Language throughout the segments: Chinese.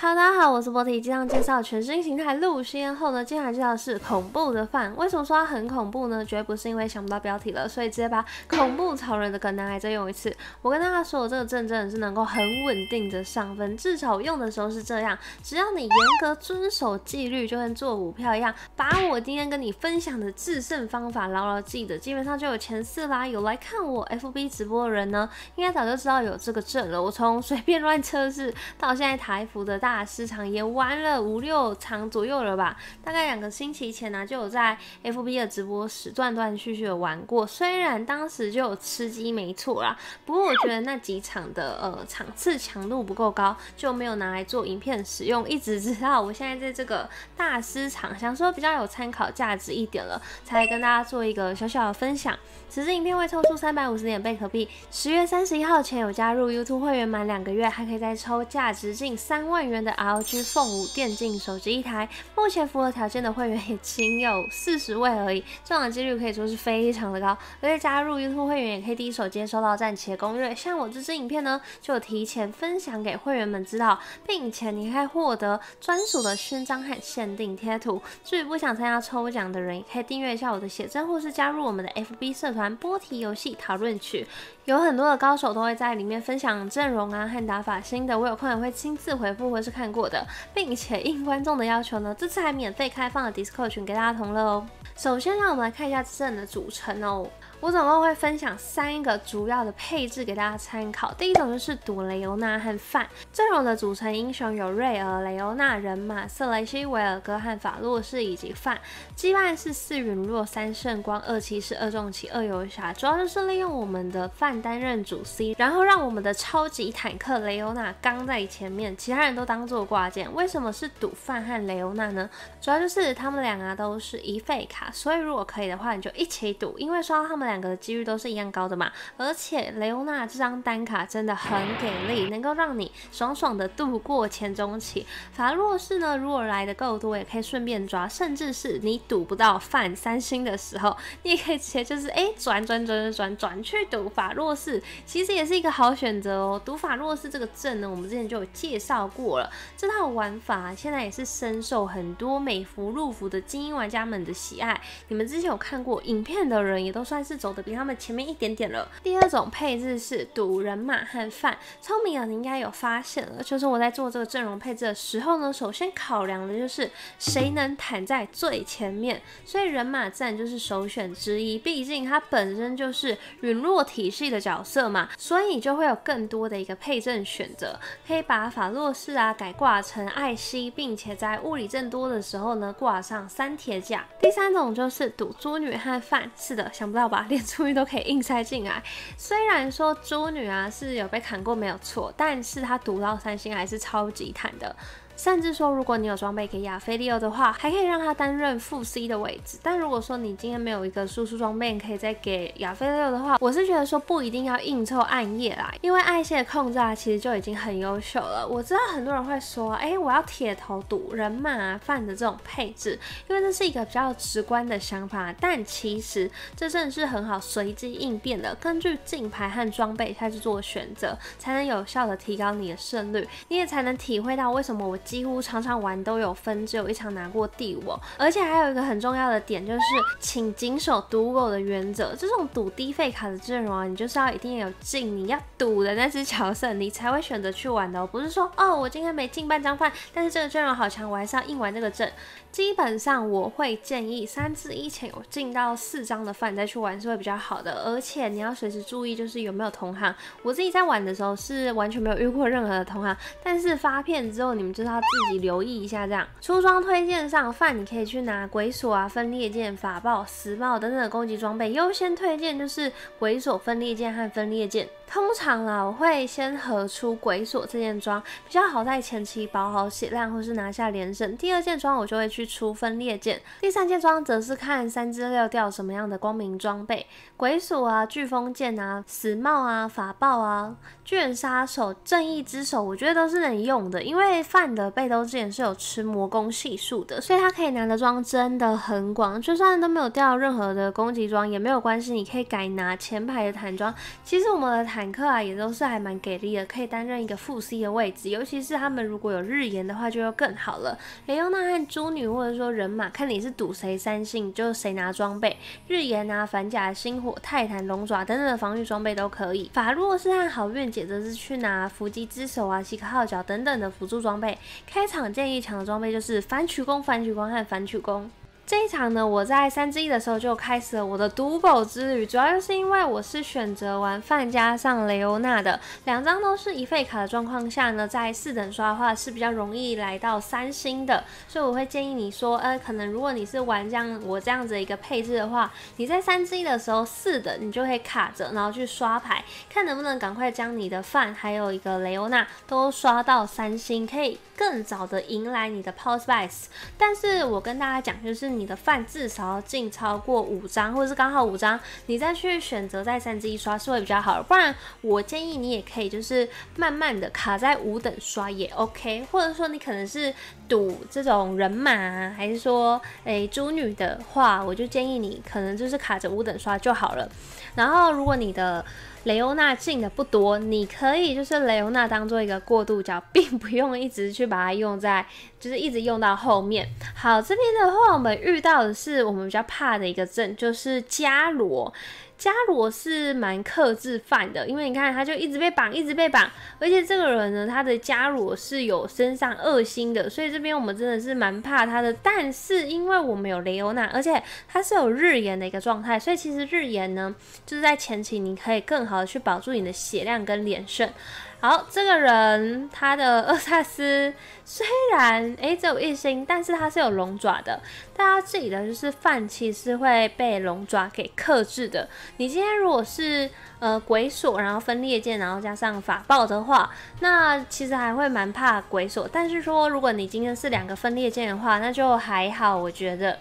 好大家好，我是波提。今天介绍全新形态录实验后呢，接下来介绍是恐怖的饭。为什么说它很恐怖呢？绝不是因为想不到标题了，所以直接把恐怖超人的梗拿来再用一次。我跟大家说，我这个证真的是能够很稳定的上分，至少用的时候是这样。只要你严格遵守纪律，就跟做股票一样，把我今天跟你分享的制胜方法牢牢记得，基本上就有前四啦。有来看我 FB 直播的人呢，应该早就知道有这个阵了。我从随便乱测试到现在台服的大。大市场也玩了五六场左右了吧，大概两个星期前呢，就有在 FB 的直播时断断续续的玩过。虽然当时就有吃鸡没错啦，不过我觉得那几场的呃场次强度不够高，就没有拿来做影片使用。一直直到我现在在这个大师场，想说比较有参考价值一点了，才跟大家做一个小小的分享。此次影片会抽出三百五十点贝壳币，十月三十一号前有加入 YouTube 会员满两个月，还可以再抽价值近三万元。的 LG Phone 五电竞手机一台，目前符合条件的会员也仅有四十位而已，中奖几率可以说是非常的高。而且加入 YouTube 会员也可以第一手接收到战旗的攻略，像我这支影片呢，就提前分享给会员们知道，并且你还获得专属的勋章和限定贴图。至于不想参加抽奖的人，也可以订阅一下我的写真，或是加入我们的 FB 社团波提游戏讨论区，有很多的高手都会在里面分享阵容啊和打法心得，我有空也会亲自回复或是。看过的，并且应观众的要求呢，这次还免费开放了 Discord 群给大家同乐哦。首先，让我们来看一下这次的组成哦。我总共会分享三个主要的配置给大家参考。第一种就是赌雷欧娜和范阵容的组成英雄有瑞尔、雷欧娜、人马、瑟雷西、维尔哥和法洛士以及范。羁绊是四陨落、三圣光、二骑士、二重骑、二游侠，主要就是利用我们的范担任主 C，然后让我们的超级坦克雷欧娜刚在前面，其他人都当做挂件。为什么是赌范和雷欧娜呢？主要就是他们两个都是一费卡，所以如果可以的话，你就一起赌，因为刷到他们。两个的几率都是一样高的嘛，而且雷欧娜这张单卡真的很给力，能够让你爽爽的度过前中期。法洛士呢，如果来的够多，也可以顺便抓，甚至是你赌不到范三星的时候，你也可以直接就是哎转转转转转转去赌法洛士，其实也是一个好选择哦。赌法洛士这个阵呢，我们之前就有介绍过了，这套玩法现在也是深受很多美服入服的精英玩家们的喜爱。你们之前有看过影片的人，也都算是。走的比他们前面一点点了。第二种配置是赌人马和饭，聪明的你应该有发现了，就是我在做这个阵容配置的时候呢，首先考量的就是谁能坦在最前面，所以人马战就是首选之一，毕竟它本身就是陨落体系的角色嘛，所以你就会有更多的一个配阵选择，可以把法洛士啊改挂成艾希，并且在物理阵多的时候呢挂上三铁甲。第三种就是赌猪女和饭，是的，想不到吧？连猪女都可以硬塞进来，虽然说猪女啊是有被砍过没有错，但是她毒到三星还是超级坦的。甚至说，如果你有装备给亚菲利欧的话，还可以让他担任副 C 的位置。但如果说你今天没有一个输出装备可以再给亚菲利欧的话，我是觉得说不一定要硬凑暗夜啦，因为暗夜的控制啊，其实就已经很优秀了。我知道很多人会说，哎，我要铁头赌人马饭的这种配置，因为这是一个比较直观的想法。但其实这真的是很好随机应变的，根据竞牌和装备下去做选择，才能有效的提高你的胜率，你也才能体会到为什么我。几乎场场玩都有分，只有一场拿过第五。而且还有一个很重要的点，就是请谨守赌狗的原则。这种赌低费卡的阵容啊，你就是要一定要有进，你要赌的那只角色，你才会选择去玩的。不是说哦，我今天没进半张饭，但是这个阵容好强，我还是要硬玩这个阵。基本上我会建议三至一前有进到四张的饭再去玩是会比较好的。而且你要随时注意，就是有没有同行。我自己在玩的时候是完全没有遇过任何的同行，但是发片之后你们就要。自己留意一下，这样出装推荐上饭，你可以去拿鬼锁啊、分裂剑、法爆、死爆等等的攻击装备，优先推荐就是鬼锁、分裂剑和分裂剑。通常啊，我会先合出鬼锁这件装，比较好在前期保好血量或是拿下连胜。第二件装我就会去出分裂剑，第三件装则是看三只六掉什么样的光明装备，鬼锁啊、飓风剑啊、死帽啊、法爆啊、巨人杀手、正义之手，我觉得都是能用的，因为饭的。贝兜之前是有吃魔攻系数的，所以它可以拿的装真的很广，就算都没有掉任何的攻击装也没有关系，你可以改拿前排的坦装。其实我们的坦克啊也都是还蛮给力的，可以担任一个副 C 的位置，尤其是他们如果有日炎的话就要更好了。雷欧娜和猪女或者说人马，看你是赌谁三星，就谁拿装备，日炎啊、反甲、星火、泰坦、龙爪等等的防御装备都可以。法洛斯和好运姐则是去拿伏击之手啊、西克号角等等的辅助装备。开场建议抢的装备就是反曲弓、反曲弓和反曲弓。这一场呢，我在三之一的时候就开始了我的赌宝之旅，主要就是因为我是选择玩范加上雷欧娜的两张都是一费卡的状况下呢，在四等刷的话是比较容易来到三星的，所以我会建议你说，呃，可能如果你是玩这样我这样子一个配置的话，你在三之一的时候四等你就可以卡着，然后去刷牌，看能不能赶快将你的范还有一个雷欧娜都刷到三星，可以更早的迎来你的 p o s e Spice。但是我跟大家讲就是。你的饭至少要进超过五张，或者是刚好五张，你再去选择在三之一刷是会比较好的。不然，我建议你也可以就是慢慢的卡在五等刷也 OK，或者说你可能是赌这种人马，还是说诶猪女的话，我就建议你可能就是卡着五等刷就好了。然后，如果你的雷欧娜进的不多，你可以就是雷欧娜当做一个过渡角，并不用一直去把它用在，就是一直用到后面。好，这边的话，我们遇到的是我们比较怕的一个阵，就是伽罗。伽罗是蛮克制犯的，因为你看他就一直被绑，一直被绑，而且这个人呢，他的伽罗是有身上二星的，所以这边我们真的是蛮怕他的。但是因为我们有雷欧娜，而且他是有日炎的一个状态，所以其实日炎呢，就是在前期你可以更好的去保住你的血量跟连胜。好，这个人他的厄萨斯虽然诶只有一星，但是他是有龙爪的。大家记得就是饭气是会被龙爪给克制的。你今天如果是呃鬼锁，然后分裂剑，然后加上法爆的话，那其实还会蛮怕鬼锁。但是说如果你今天是两个分裂剑的话，那就还好，我觉得。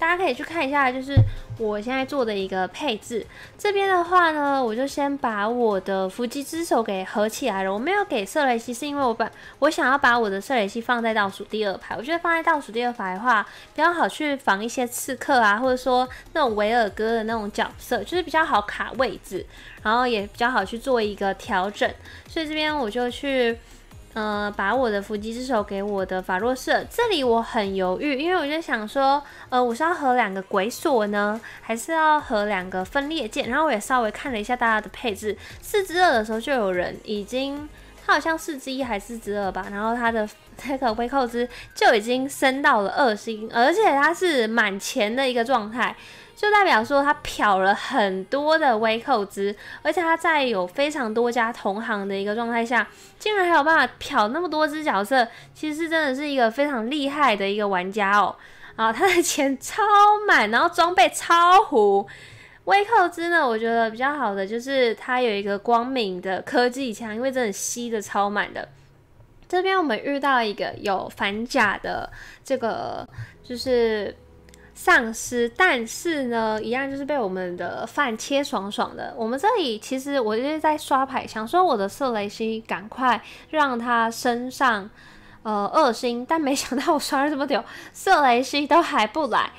大家可以去看一下，就是我现在做的一个配置。这边的话呢，我就先把我的伏击之手给合起来了。我没有给色雷西，是因为我把我想要把我的色雷西放在倒数第二排。我觉得放在倒数第二排的话，比较好去防一些刺客啊，或者说那种维尔哥的那种角色，就是比较好卡位置，然后也比较好去做一个调整。所以这边我就去。呃，把我的伏击之手给我的法洛士，这里我很犹豫，因为我就想说，呃，我是要和两个鬼锁呢，还是要和两个分裂剑？然后我也稍微看了一下大家的配置，四之二的时候就有人已经，他好像四之一还是四之二吧，然后他的那个微扣之就已经升到了二星，而且他是满钱的一个状态。就代表说他漂了很多的微扣资，而且他在有非常多家同行的一个状态下，竟然还有办法漂那么多只角色，其实真的是一个非常厉害的一个玩家哦。啊，他的钱超满，然后装备超糊。微扣资呢，我觉得比较好的就是他有一个光明的科技枪，因为真的吸的超满的。这边我们遇到一个有反甲的这个，就是。丧尸，但是呢，一样就是被我们的饭切爽爽的。我们这里其实我就是在刷牌，想说我的瑟雷西赶快让他升上呃二星，但没想到我刷了这么久，瑟雷西都还不来。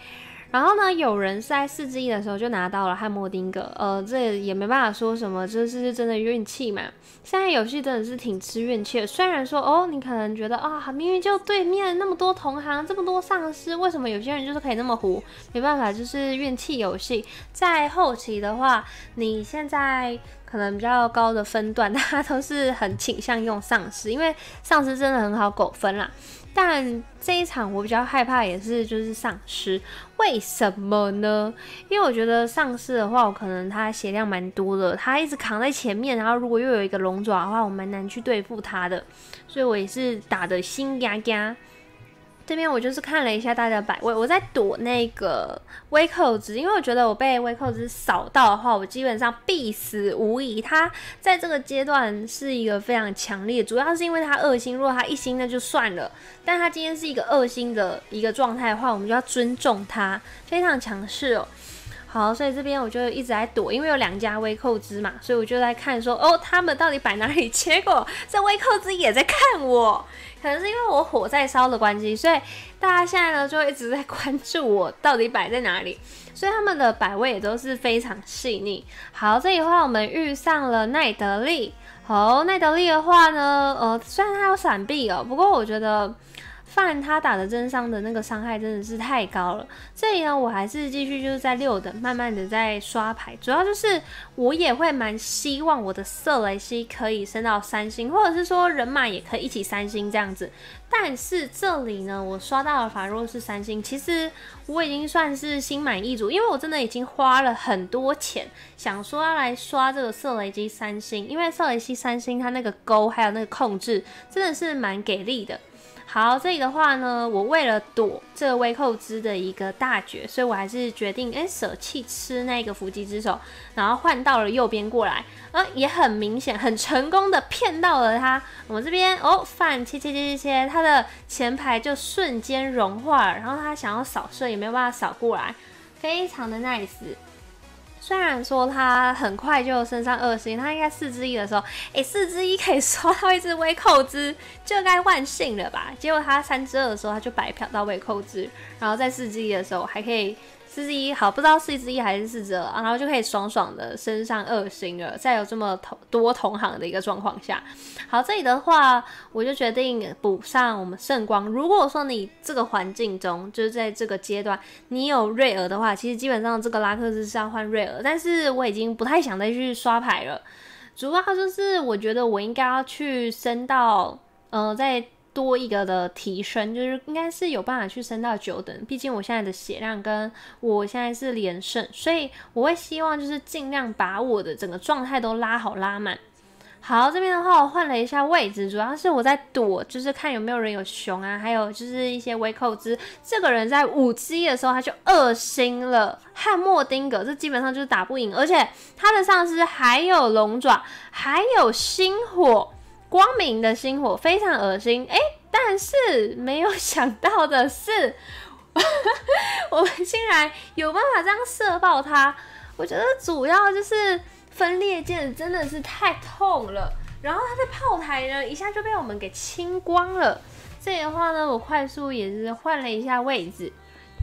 然后呢，有人在四之一的时候就拿到了汉默丁格，呃，这也没办法说什么，这是真的运气嘛。现在游戏真的是挺吃运气的，虽然说哦，你可能觉得啊，明明就对面那么多同行，这么多丧尸，为什么有些人就是可以那么糊？没办法，就是运气游戏。在后期的话，你现在可能比较高的分段，大家都是很倾向用丧尸，因为丧尸真的很好狗分啦。但这一场我比较害怕，也是就是丧尸，为什么呢？因为我觉得丧尸的话，我可能他血量蛮多的，他一直扛在前面，然后如果又有一个龙爪的话，我蛮难去对付他的，所以我也是打的心嘎嘎。这边我就是看了一下大家摆位，我在躲那个微扣子，因为我觉得我被微扣子扫到的话，我基本上必死无疑。他在这个阶段是一个非常强烈，主要是因为他二星，如果他一星那就算了，但他今天是一个二星的一个状态的话，我们就要尊重他，非常强势哦。好，所以这边我就一直在躲，因为有两家微扣资嘛，所以我就在看说，哦，他们到底摆哪里？结果这微扣资也在看我，可能是因为我火在烧的关系，所以大家现在呢就一直在关注我到底摆在哪里，所以他们的摆位也都是非常细腻。好，这里的话我们遇上了奈德利。好，奈德利的话呢，呃，虽然他有闪避哦，不过我觉得。范他打的真伤的那个伤害真的是太高了。这里呢，我还是继续就是在六等，慢慢的在刷牌。主要就是我也会蛮希望我的瑟雷西可以升到三星，或者是说人马也可以一起三星这样子。但是这里呢，我刷到了法若是三星，其实我已经算是心满意足，因为我真的已经花了很多钱，想说要来刷这个瑟雷机三星，因为瑟雷西三星它那个勾还有那个控制真的是蛮给力的。好，这里的话呢，我为了躲这个微扣之的一个大绝，所以我还是决定哎舍弃吃那个伏击之手，然后换到了右边过来，呃，也很明显，很成功的骗到了他。我们这边哦，饭切切切切切，他的前排就瞬间融化了，然后他想要扫射也没有办法扫过来，非常的 nice。虽然说他很快就升上二星，他应该四之一的时候，哎，四之一可以刷到一只微扣之，就该万幸了吧？结果他三之二的时候，他就白嫖到微扣之，然后在四之一的时候还可以。四之一好，不知道四之一还是四之二，然后就可以爽爽的升上二星了。在有这么同多同行的一个状况下，好，这里的话我就决定补上我们圣光。如果说你这个环境中，就是在这个阶段你有瑞尔的话，其实基本上这个拉克斯是要换瑞尔，但是我已经不太想再去刷牌了。主要就是我觉得我应该要去升到，呃，在。多一个的提升，就是应该是有办法去升到九等。毕竟我现在的血量跟我现在是连胜，所以我会希望就是尽量把我的整个状态都拉好拉满。好，这边的话我换了一下位置，主要是我在躲，就是看有没有人有熊啊，还有就是一些微扣之。这个人在五 G 的时候他就二星了，汉莫丁格，这基本上就是打不赢，而且他的上司还有龙爪，还有星火。光明的星火非常恶心，哎，但是没有想到的是，我们竟然有办法这样射爆它。我觉得主要就是分裂键真的是太痛了，然后它的炮台呢一下就被我们给清光了。这里的话呢，我快速也是换了一下位置，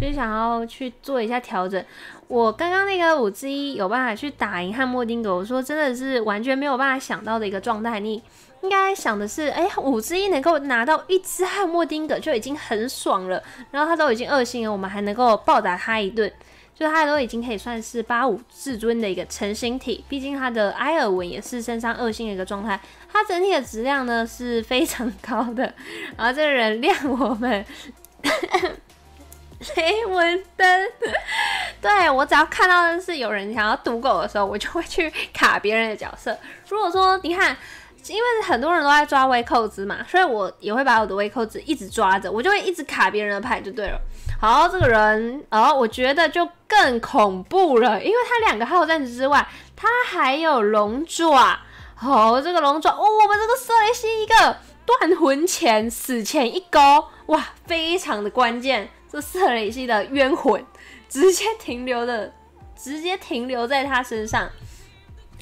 就是想要去做一下调整。我刚刚那个五之一有办法去打赢汉莫丁格，我说真的是完全没有办法想到的一个状态，你。应该想的是，哎，五之一能够拿到一只汉莫丁格就已经很爽了。然后他都已经二星了，我们还能够暴打他一顿，就他都已经可以算是八五至尊的一个成型体。毕竟他的埃尔文也是身上二星的一个状态，他整体的质量呢是非常高的。然后这个人亮我们雷文登，对我只要看到的是有人想要赌狗的时候，我就会去卡别人的角色。如果说你看。因为很多人都在抓微扣子嘛，所以我也会把我的微扣子一直抓着，我就会一直卡别人的牌就对了。好，这个人哦，我觉得就更恐怖了，因为他两个号战之外，他还有龙爪。好，这个龙爪，哦，我们这个色雷西一个断魂钳，死前一勾，哇，非常的关键。这色雷西的冤魂直接停留的，直接停留在他身上。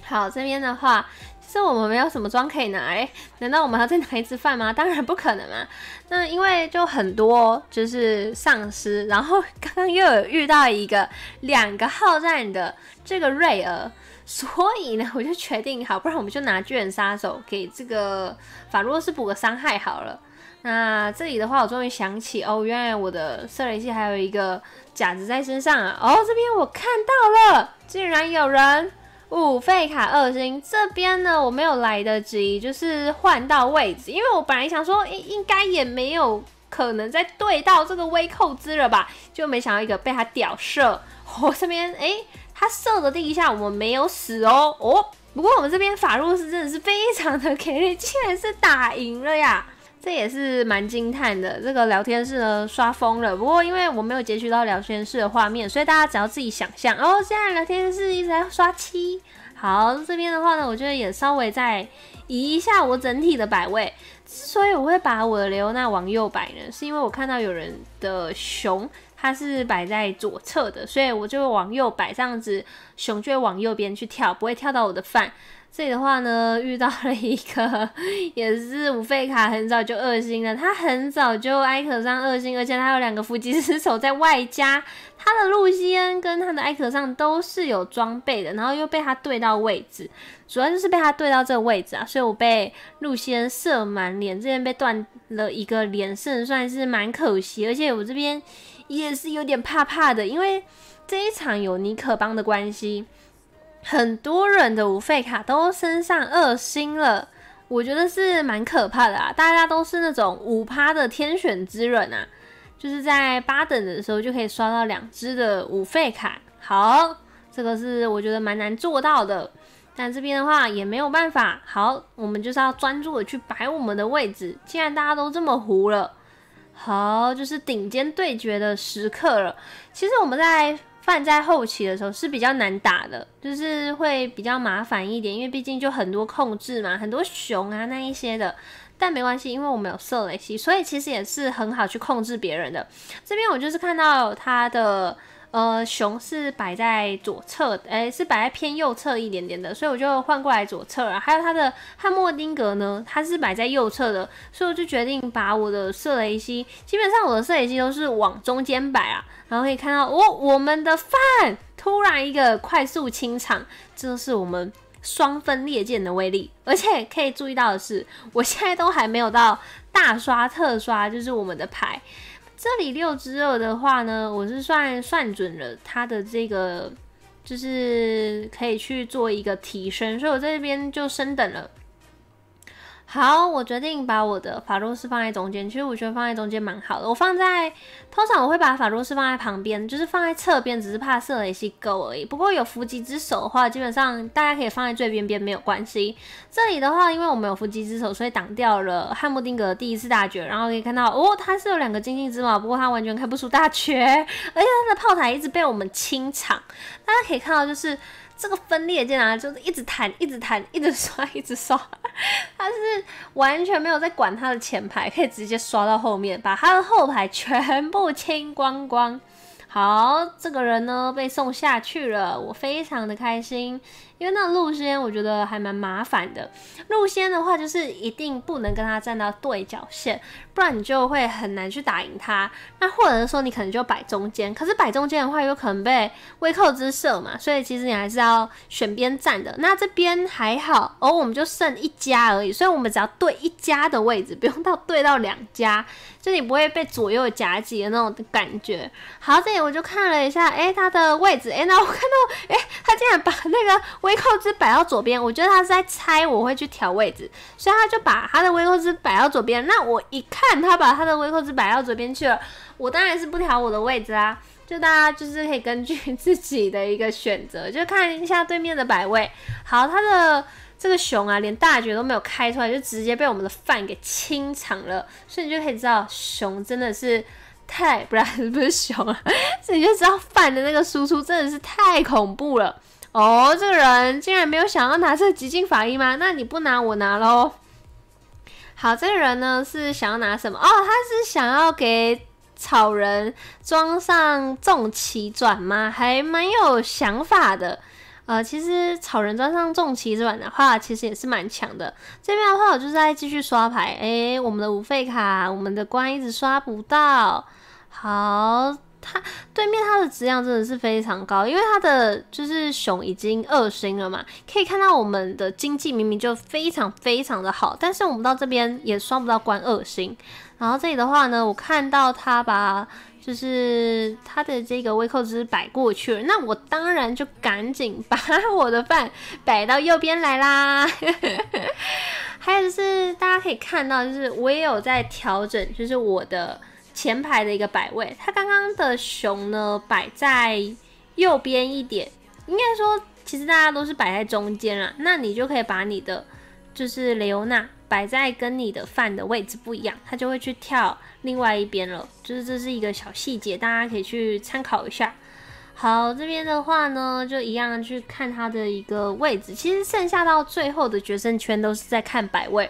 好，这边的话。是我们没有什么装可以拿哎，难道我们还要再拿一只饭吗？当然不可能啊！那因为就很多就是丧尸，然后刚刚又有遇到一个两个好战的这个瑞尔，所以呢，我就决定好，不然我们就拿巨人杀手给这个法洛斯补个伤害好了。那这里的话，我终于想起哦，原来我的射雷器还有一个甲子在身上啊！哦，这边我看到了，竟然有人。五费卡二星这边呢，我没有来得及，就是换到位置，因为我本来想说，应应该也没有可能再对到这个微扣之了吧，就没想到一个被他屌射，我这边哎，他射的第一下我们没有死哦哦，不过我们这边法洛斯真的是非常的 给力，竟然是打赢了呀！这也是蛮惊叹的。这个聊天室呢刷疯了，不过因为我没有截取到聊天室的画面，所以大家只要自己想象。哦，现在聊天室一直在刷七。好，这边的话呢，我觉得也稍微再移一下我整体的摆位。之所以我会把我的雷欧娜往右摆呢，是因为我看到有人的熊它是摆在左侧的，所以我就往右摆，这样子熊就会往右边去跳，不会跳到我的饭。这里的话呢，遇到了一个 也是五费卡很早就二星的，他很早就艾可上二星，而且他有两个伏击之手在外加，他的露西恩跟他的艾可上都是有装备的，然后又被他对到位置，主要就是被他对到这个位置啊，所以我被露西恩射满脸，这边被断了一个连胜，算是蛮可惜，而且我这边也是有点怕怕的，因为这一场有尼克帮的关系。很多人的五费卡都升上二星了，我觉得是蛮可怕的啊！大家都是那种五趴的天选之人啊，就是在八等的时候就可以刷到两只的五费卡。好，这个是我觉得蛮难做到的，但这边的话也没有办法。好，我们就是要专注的去摆我们的位置。既然大家都这么糊了，好，就是顶尖对决的时刻了。其实我们在。放在后期的时候是比较难打的，就是会比较麻烦一点，因为毕竟就很多控制嘛，很多熊啊那一些的。但没关系，因为我们有射雷系，所以其实也是很好去控制别人的。这边我就是看到他的。呃，熊是摆在左侧，哎，是摆在偏右侧一点点的，所以我就换过来左侧了。还有它的汉莫丁格呢，它是摆在右侧的，所以我就决定把我的射雷机，基本上我的射雷机都是往中间摆啊。然后可以看到，哦，我们的饭突然一个快速清场，这是我们双分裂剑的威力。而且可以注意到的是，我现在都还没有到大刷特刷，就是我们的牌。这里六只二的话呢，我是算算准了它的这个，就是可以去做一个提升，所以我这边就升等了。好，我决定把我的法洛斯放在中间。其实我觉得放在中间蛮好的。我放在通常我会把法洛斯放在旁边，就是放在侧边，只是怕射雷系够而已。不过有伏击之手的话，基本上大家可以放在最边边没有关系。这里的话，因为我们有伏击之手，所以挡掉了汉姆丁格的第一次大绝。然后可以看到，哦，他是有两个精进之矛，不过他完全开不出大绝，而且他的炮台一直被我们清场。大家可以看到，就是。这个分裂键啊，就是一直弹，一直弹，一直刷，一直刷，他是完全没有在管他的前排，可以直接刷到后面，把他的后排全部清光光。好，这个人呢被送下去了，我非常的开心，因为那路线我觉得还蛮麻烦的。路线的话，就是一定不能跟他站到对角线，不然你就会很难去打赢他。那或者是说你可能就摆中间，可是摆中间的话有可能被微扣之射嘛，所以其实你还是要选边站的。那这边还好，哦，我们就剩一家而已，所以我们只要对一家的位置，不用到对到两家。就你不会被左右夹击的那种感觉。好，这里我就看了一下，哎，它的位置，哎，那我看到，哎，他竟然把那个微扣子摆到左边，我觉得他是在猜我会去调位置，所以他就把他的微扣子摆到左边。那我一看他把他的微扣子摆到左边去了，我当然是不调我的位置啊。就大家就是可以根据自己的一个选择，就看一下对面的摆位。好，他的。这个熊啊，连大绝都没有开出来，就直接被我们的饭给清场了。所以你就可以知道，熊真的是太不然不是熊啊，所以就知道饭的那个输出真的是太恐怖了。哦，这个人竟然没有想要拿这极尽法医吗？那你不拿我拿喽。好，这个人呢是想要拿什么？哦，他是想要给草人装上重骑转吗？还蛮有想法的。呃，其实草人装上重骑转的话，其实也是蛮强的。这边的话，我就是在继续刷牌。诶，我们的五费卡，我们的关一直刷不到。好，他对面他的质量真的是非常高，因为他的就是熊已经二星了嘛。可以看到我们的经济明明就非常非常的好，但是我们到这边也刷不到关二星。然后这里的话呢，我看到他把。就是他的这个微扣只是摆过去了，那我当然就赶紧把 我的饭摆到右边来啦。还有就是大家可以看到，就是我也有在调整，就是我的前排的一个摆位。他刚刚的熊呢摆在右边一点，应该说其实大家都是摆在中间啦。那你就可以把你的就是雷欧娜。摆在跟你的饭的位置不一样，它就会去跳另外一边了。就是这是一个小细节，大家可以去参考一下。好，这边的话呢，就一样去看它的一个位置。其实剩下到最后的决胜圈都是在看摆位。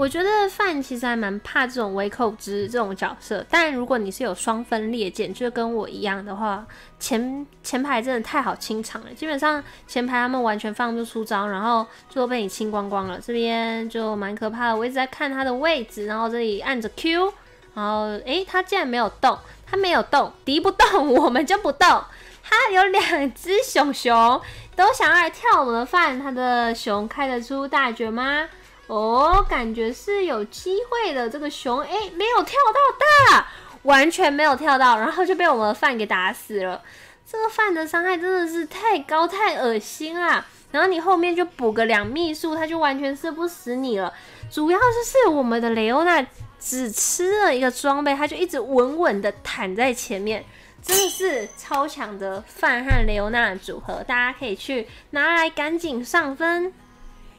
我觉得范其实还蛮怕这种微扣之这种角色，但如果你是有双分裂剑，就跟我一样的话，前前排真的太好清场了。基本上前排他们完全放不出招，然后就被你清光光了。这边就蛮可怕的，我一直在看他的位置，然后这里按着 Q，然后诶，他竟然没有动，他没有动，敌不动我们就不动。他有两只熊熊都想要来跳我们的饭，他的熊开得出大绝吗？哦，感觉是有机会的。这个熊，哎，没有跳到大，完全没有跳到，然后就被我们的饭给打死了。这个饭的伤害真的是太高，太恶心啊！然后你后面就补个两秘术，他就完全射不死你了。主要就是我们的雷欧娜只吃了一个装备，他就一直稳稳的躺在前面，真的是超强的饭和雷欧娜组合，大家可以去拿来赶紧上分。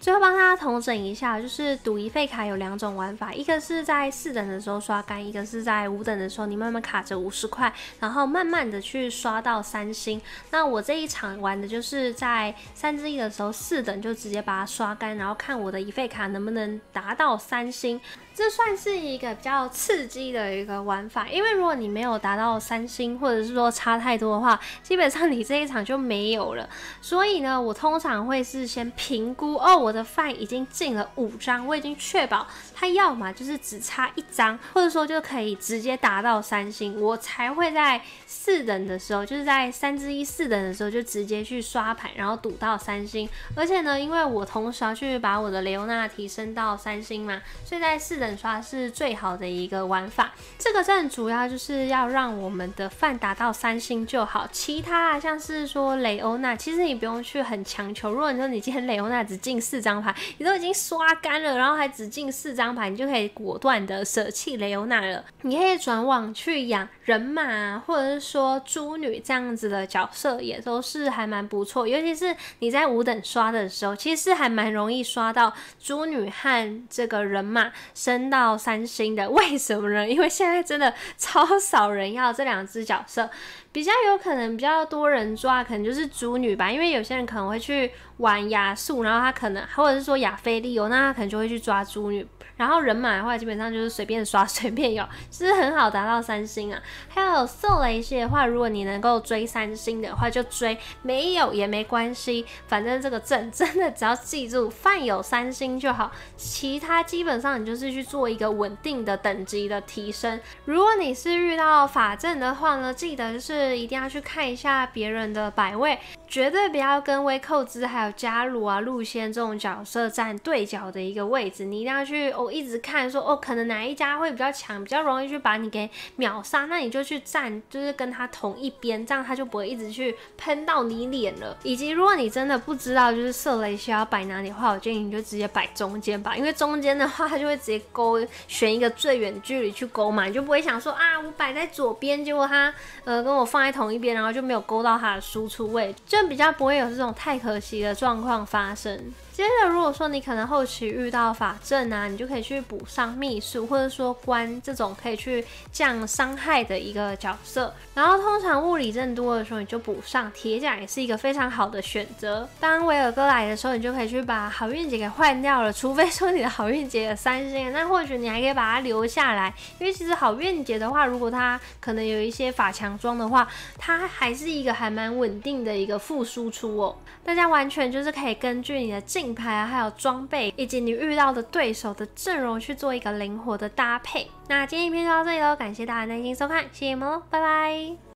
最后帮大家统整一下，就是赌一费卡有两种玩法，一个是在四等的时候刷干，一个是在五等的时候，你慢慢卡着五十块，然后慢慢的去刷到三星。那我这一场玩的就是在三之一的时候，四等就直接把它刷干，然后看我的一费卡能不能达到三星。这算是一个比较刺激的一个玩法，因为如果你没有达到三星，或者是说差太多的话，基本上你这一场就没有了。所以呢，我通常会是先评估，哦，我的饭已经进了五张，我已经确保它要么就是只差一张，或者说就可以直接达到三星，我才会在四等的时候，就是在三之一四等的时候就直接去刷牌，然后赌到三星。而且呢，因为我同时要去把我的雷欧娜提升到三星嘛，所以在四。等刷是最好的一个玩法，这个阵主要就是要让我们的饭达到三星就好，其他啊像是说雷欧娜，其实你不用去很强求。如果你说你今天雷欧娜只进四张牌，你都已经刷干了，然后还只进四张牌，你就可以果断的舍弃雷欧娜了。你可以转网去养人马，或者是说猪女这样子的角色，也都是还蛮不错。尤其是你在五等刷的时候，其实还蛮容易刷到猪女和这个人马。升到三星的，为什么呢？因为现在真的超少人要这两只角色，比较有可能比较多人抓，可能就是猪女吧。因为有些人可能会去玩亚素，然后他可能或者是说亚菲利欧，那他可能就会去抓猪女。然后人马的话，基本上就是随便刷 随便有，其实很好达到三星啊。还有色雷系的话，如果你能够追三星的话，就追；没有也没关系，反正这个阵 真的只要记住饭有三星就好，其他基本上你就是去做一个稳定的等级的提升。如果你是遇到法阵的话呢，记得就是是一定要去看一下别人的摆位，绝对不要跟微扣兹还有加鲁啊、路线这种角色站对角的一个位置，你一定要去哦。一直看说哦，可能哪一家会比较强，比较容易去把你给秒杀，那你就去站，就是跟他同一边，这样他就不会一直去喷到你脸了。以及如果你真的不知道就是射雷需要摆哪里的话，我建议你就直接摆中间吧，因为中间的话他就会直接勾选一个最远距离去勾嘛，你就不会想说啊，我摆在左边，结果他呃跟我放在同一边，然后就没有勾到它的输出位，就比较不会有这种太可惜的状况发生。接着，如果说你可能后期遇到法阵啊，你就可以去补上秘术，或者说关这种可以去降伤害的一个角色。然后通常物理阵多的时候，你就补上铁甲，也是一个非常好的选择。当维尔哥来的时候，你就可以去把好运节给换掉了。除非说你的好运节有三星，那或许你还可以把它留下来，因为其实好运节的话，如果它可能有一些法强装的话，它还是一个还蛮稳定的一个副输出哦。大家完全就是可以根据你的进。牌啊，还有装备，以及你遇到的对手的阵容去做一个灵活的搭配。那今天影片就到这里喽，感谢大家耐心收看，谢谢你们喽，拜拜。